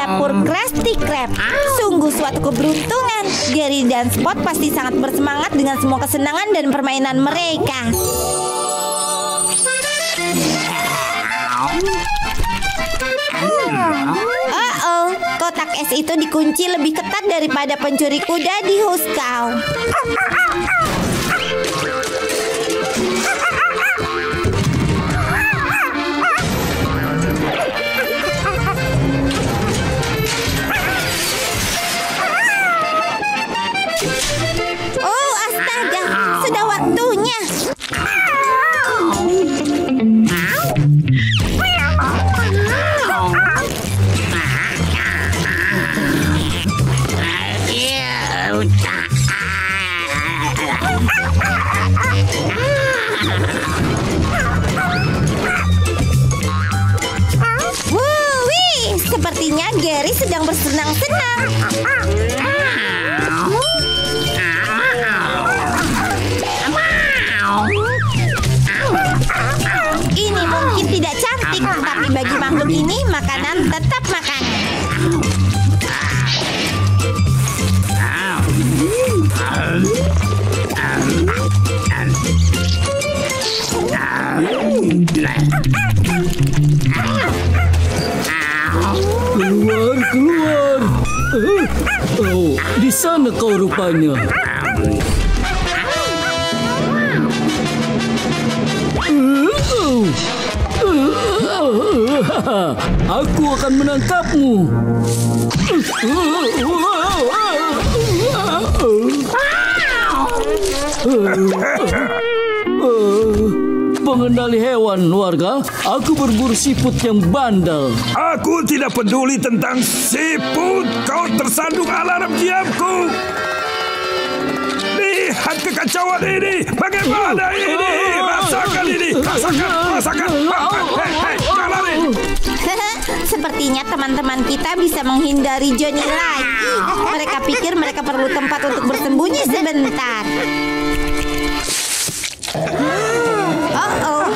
dapur Krusty Krab. Sungguh suatu keberuntungan. Gary dan Spot pasti sangat bersemangat dengan semua kesenangan dan permainan mereka. Oh-oh, kotak es itu dikunci lebih ketat daripada pencuri kuda di Huskau. Oh, astaga, sudah waktunya. Wuih, sepertinya Gary sedang bersenang-senang. Ini makanan tetap makanan. Keluar, keluar. Eh, Oh, di sana kau rupanya. Aku akan menangkapmu. Pengendali hewan warga, aku berburu siput yang bandel. Aku tidak peduli tentang siput. Kau tersandung alarm diamku. Lihat kekacauan ini. Bagaimana ini? Rasakan ini. Rasakan, rasakan. Hei, hei. Sepertinya teman-teman kita bisa menghindari Johnny lagi. Mereka pikir mereka perlu tempat untuk bersembunyi sebentar. Oh oh,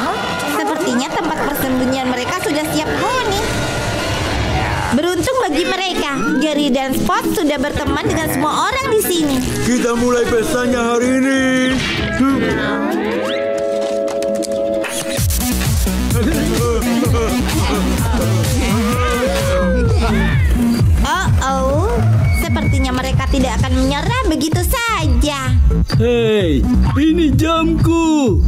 sepertinya tempat persembunyian mereka sudah siap huni. Beruntung bagi mereka, Gary dan Spot sudah berteman dengan semua orang di sini. Kita mulai pestanya hari ini. Oh tidak akan menyerah begitu saja. Hei, ini jamku.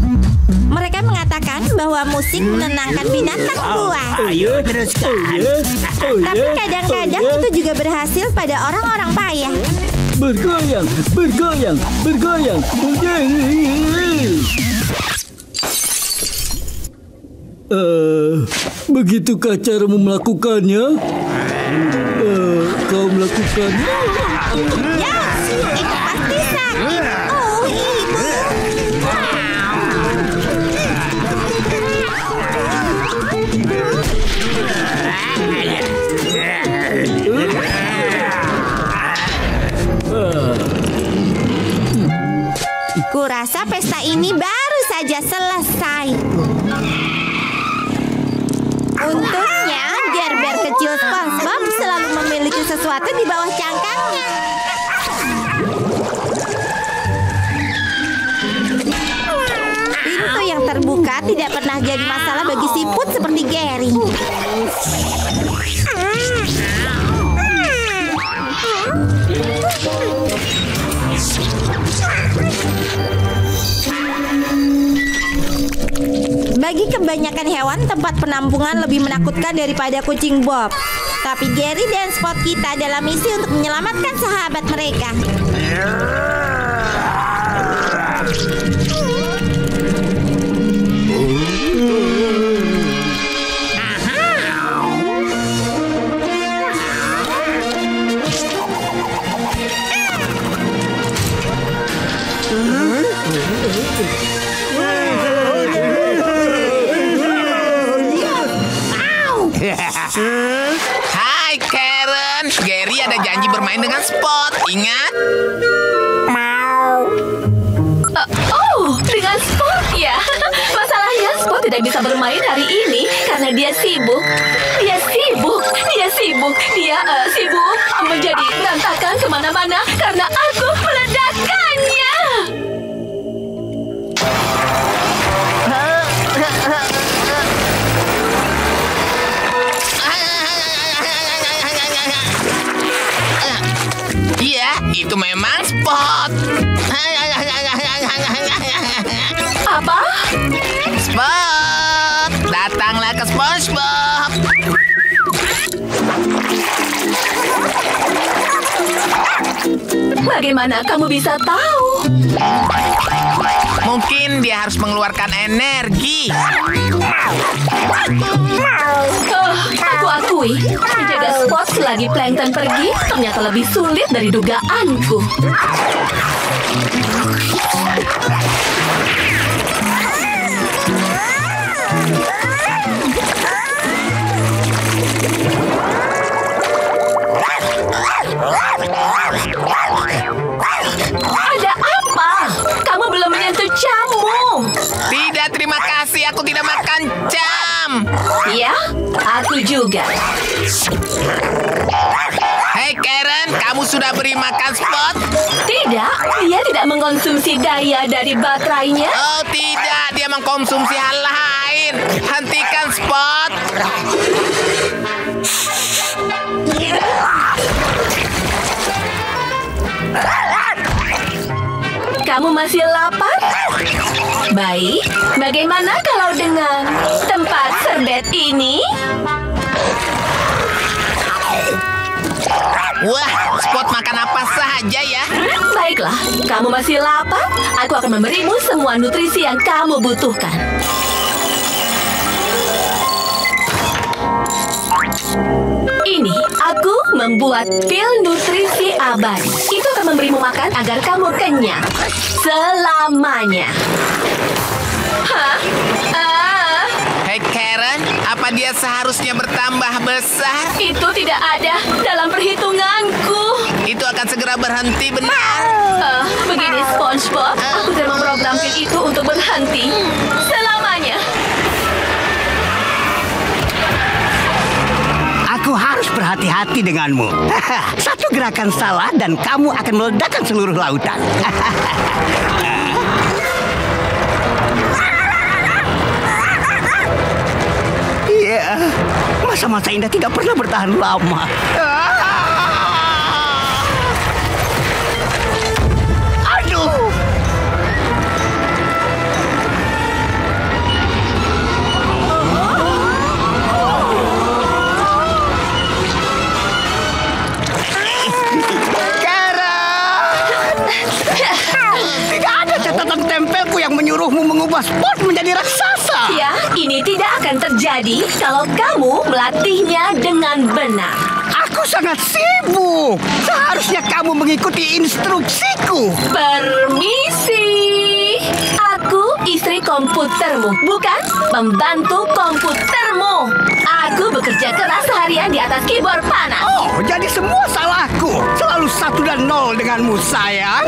Mereka mengatakan bahwa musik menenangkan binatang buas. Ayo Oh teruskan. ya, oh Tapi ya, kadang-kadang oh itu juga berhasil pada orang-orang payah. bergoyang, bergoyang, bergoyang. Eh, begitukah caramu melakukannya? Eh, kau melakukannya? Kurasa pesta ini baru saja selesai. Untungnya, gerber kecil SpongeBob selalu memiliki sesuatu di bawah cangkangnya. Tidak pernah jadi masalah bagi siput seperti Gary. Bagi kebanyakan hewan, tempat penampungan lebih menakutkan daripada kucing Bob. Tapi Gary dan Spot kita dalam misi untuk menyelamatkan sahabat mereka. Hai Karen, Gary ada janji bermain dengan Spot. Ingat? Oh, dengan Spot ya. Masalahnya Spot tidak bisa bermain hari ini karena dia sibuk. Dia sibuk, dia sibuk. sibuk. Dia eh, sibuk menjadi berantakan ke mana-mana karena aku meledakannya. Iya, itu memang spot. Apa? Spot, datanglah ke SpongeBob. Bagaimana kamu bisa tahu? Mungkin dia harus mengeluarkan energi. Oh, aku akui, menjaga spot selagi plankton pergi ternyata lebih sulit dari dugaanku. Tidak makan jam. Ya, aku juga. Hei Karen, kamu sudah beri makan spot? Tidak, dia tidak mengkonsumsi daya dari baterainya. Oh tidak, dia mengkonsumsi hal lain. Hentikan spot. Kamu masih lapar? Baik, bagaimana kalau dengan tempat serbet ini? Wah, spot makan apa saja ya? Baiklah, kamu masih lapar? Aku akan memberimu semua nutrisi yang kamu butuhkan. Ini, aku membuat pil nutrisi abadi. Akan memberimu makan agar kamu kenyang. Selamanya. Hah? Ah, Hei Karen, apa dia seharusnya bertambah besar? itu tidak ada dalam perhitunganku. Itu akan segera berhenti benar. Ah, begini SpongeBob, harus berhati-hati denganmu. Satu gerakan salah dan kamu akan meledakkan seluruh lautan. Iya, masa-masa indah tidak pernah bertahan lama. Mengubah spot menjadi raksasa. Ya, ini tidak akan terjadi kalau kamu melatihnya dengan benar. Aku sangat sibuk. Seharusnya kamu mengikuti instruksiku. Permisi. Aku istri komputermu, bukan pembantu komputermu. Aku bekerja keras seharian di atas keyboard panas. Oh, jadi semua salahku. Selalu satu dan nol denganmu, sayang.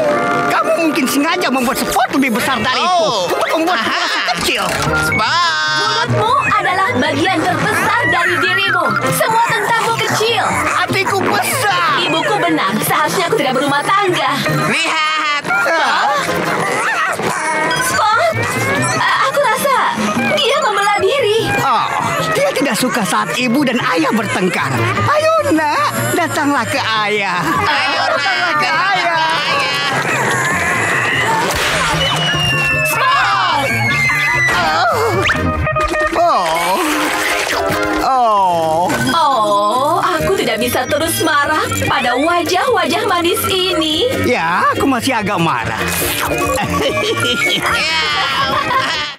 Kamu mungkin sengaja membuat spot lebih besar dariku. Oh. Untuk membuat rasa kecil. Spot. Mulutmu adalah bagian terbesar dari dirimu. Semua tentangmu kecil. Hatiku besar. Ibuku benar, seharusnya aku tidak berumah tangga. Lihat. Suka saat ibu dan ayah bertengkar. Ayo, nak, datanglah ke ayah. Ayo, datanglah ke ayah. Oh. Oh. Oh, aku tidak bisa terus marah pada wajah-wajah manis ini. Ya, aku masih agak marah. Ya.